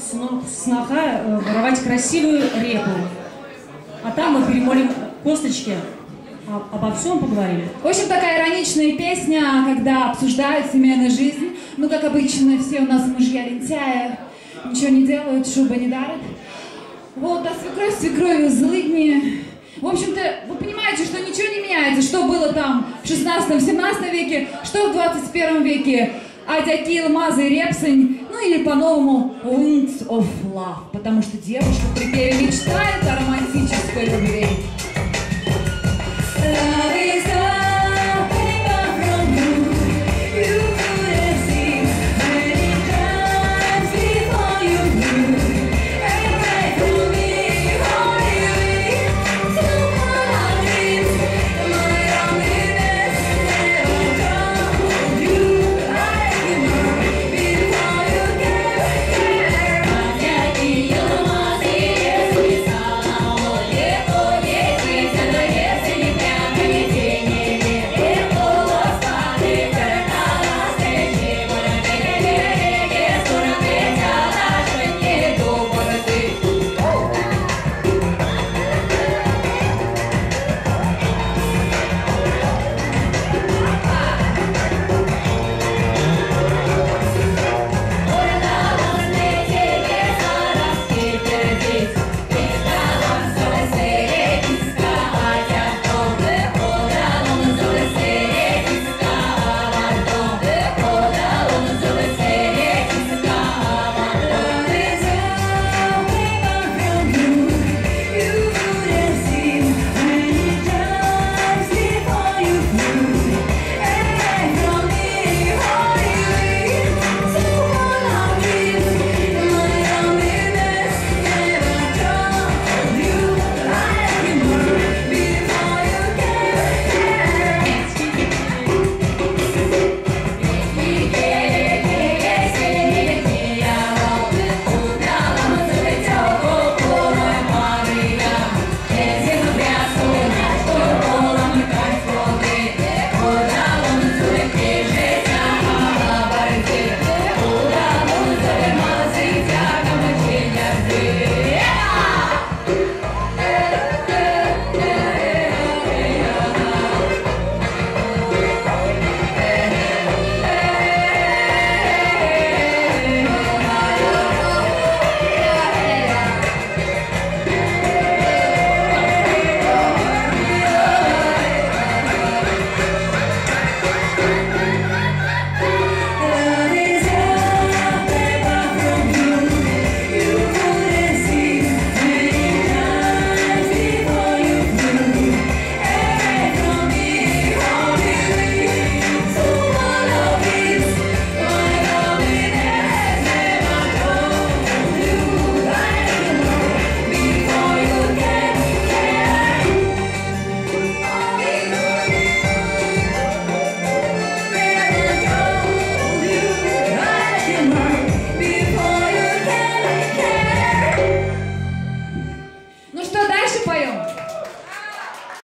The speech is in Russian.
сноха э, воровать красивую репу. А там мы перемолим косточки. А- обо всем поговорим. В общем, такая ироничная песня, когда обсуждают семейную жизнь. Ну, как обычно, все у нас мужья лентяи, ничего не делают, шуба не дарят. Вот, а свекровь свекровью злыдни. В общем-то, вы понимаете, что ничего не меняется, что было там в 16-17 веке, что в 21 веке. Адякил, Мазы, Репсень, ну или по-новому Winds of Love, потому что девушка в припеве мечтает о